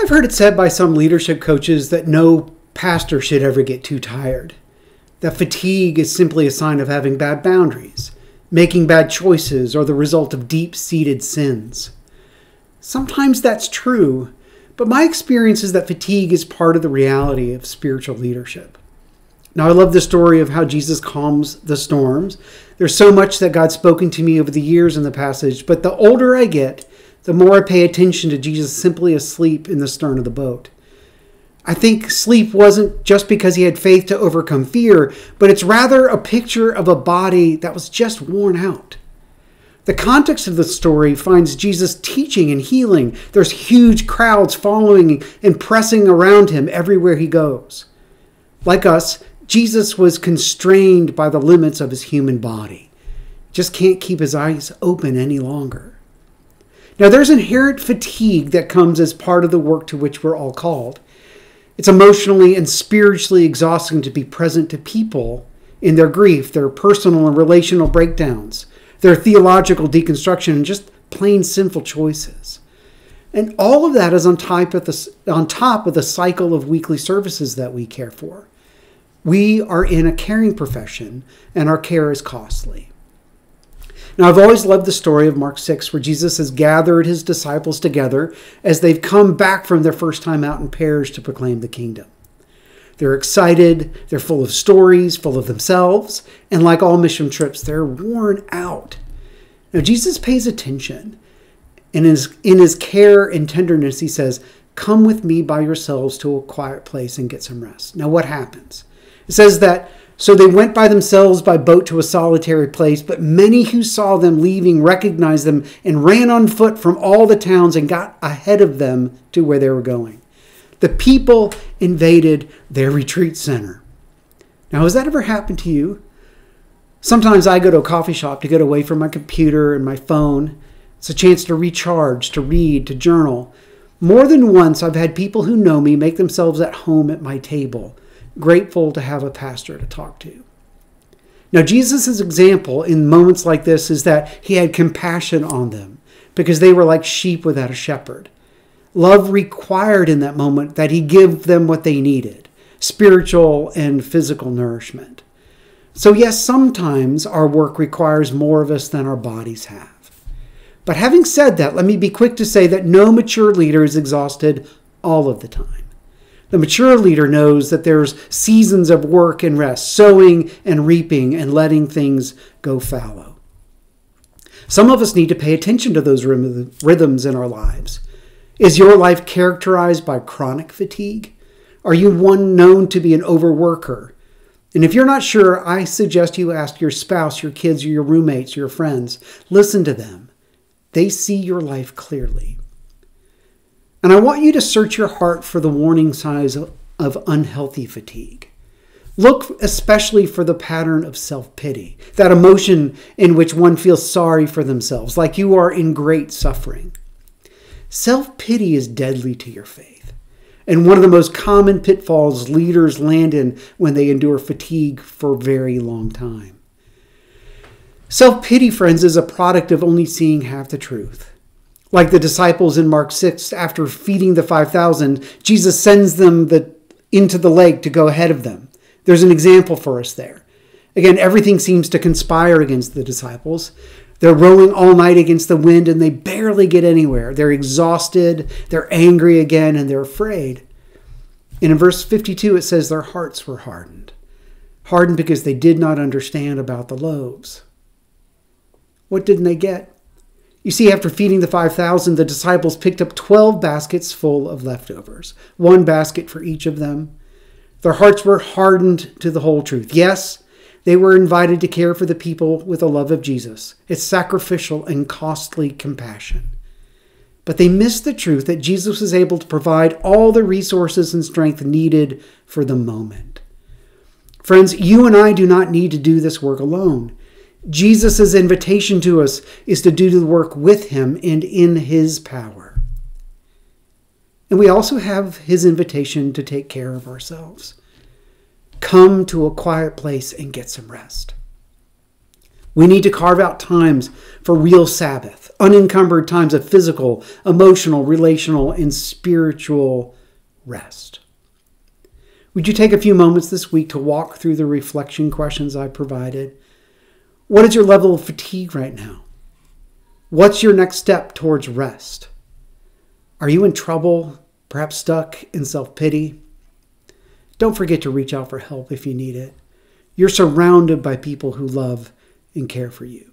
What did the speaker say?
I've heard it said by some leadership coaches that no pastor should ever get too tired. That fatigue is simply a sign of having bad boundaries, making bad choices, or the result of deep seated sins. Sometimes that's true, but my experience is that fatigue is part of the reality of spiritual leadership. Now, I love the story of how Jesus calms the storms. There's so much that God's spoken to me over the years in the passage, but the older I get, the more I pay attention to Jesus simply asleep in the stern of the boat. I think sleep wasn't just because he had faith to overcome fear, but it's rather a picture of a body that was just worn out. The context of the story finds Jesus teaching and healing. There's huge crowds following and pressing around him everywhere he goes. Like us, Jesus was constrained by the limits of his human body. Just can't keep his eyes open any longer. Now, there's inherent fatigue that comes as part of the work to which we're all called. It's emotionally and spiritually exhausting to be present to people in their grief, their personal and relational breakdowns, their theological deconstruction, and just plain sinful choices. And all of that is on top, of the, on top of the cycle of weekly services that we care for. We are in a caring profession, and our care is costly. Now, I've always loved the story of Mark 6, where Jesus has gathered his disciples together as they've come back from their first time out in pairs to proclaim the kingdom. They're excited, they're full of stories, full of themselves, and like all mission trips, they're worn out. Now, Jesus pays attention. And in his, in his care and tenderness, he says, Come with me by yourselves to a quiet place and get some rest. Now, what happens? It says that so they went by themselves by boat to a solitary place, but many who saw them leaving recognized them and ran on foot from all the towns and got ahead of them to where they were going. The people invaded their retreat center. Now, has that ever happened to you? Sometimes I go to a coffee shop to get away from my computer and my phone. It's a chance to recharge, to read, to journal. More than once, I've had people who know me make themselves at home at my table grateful to have a pastor to talk to. Now, Jesus' example in moments like this is that he had compassion on them because they were like sheep without a shepherd. Love required in that moment that he give them what they needed spiritual and physical nourishment. So, yes, sometimes our work requires more of us than our bodies have. But having said that, let me be quick to say that no mature leader is exhausted all of the time. The mature leader knows that there's seasons of work and rest, sowing and reaping, and letting things go fallow. Some of us need to pay attention to those rhythms in our lives. Is your life characterized by chronic fatigue? Are you one known to be an overworker? And if you're not sure, I suggest you ask your spouse, your kids, your roommates, your friends. Listen to them. They see your life clearly. And I want you to search your heart for the warning signs of, of unhealthy fatigue. Look especially for the pattern of self pity, that emotion in which one feels sorry for themselves, like you are in great suffering. Self pity is deadly to your faith, and one of the most common pitfalls leaders land in when they endure fatigue for a very long time. Self pity, friends, is a product of only seeing half the truth. Like the disciples in Mark 6, after feeding the 5,000, Jesus sends them the, into the lake to go ahead of them. There's an example for us there. Again, everything seems to conspire against the disciples. They're rowing all night against the wind and they barely get anywhere. They're exhausted, they're angry again, and they're afraid. And in verse 52, it says their hearts were hardened. Hardened because they did not understand about the loaves. What didn't they get? You see, after feeding the 5,000, the disciples picked up 12 baskets full of leftovers, one basket for each of them. Their hearts were hardened to the whole truth. Yes, they were invited to care for the people with the love of Jesus, its sacrificial and costly compassion. But they missed the truth that Jesus was able to provide all the resources and strength needed for the moment. Friends, you and I do not need to do this work alone. Jesus' invitation to us is to do the work with him and in his power. And we also have his invitation to take care of ourselves. Come to a quiet place and get some rest. We need to carve out times for real Sabbath, unencumbered times of physical, emotional, relational, and spiritual rest. Would you take a few moments this week to walk through the reflection questions I provided? What is your level of fatigue right now? What's your next step towards rest? Are you in trouble, perhaps stuck in self pity? Don't forget to reach out for help if you need it. You're surrounded by people who love and care for you.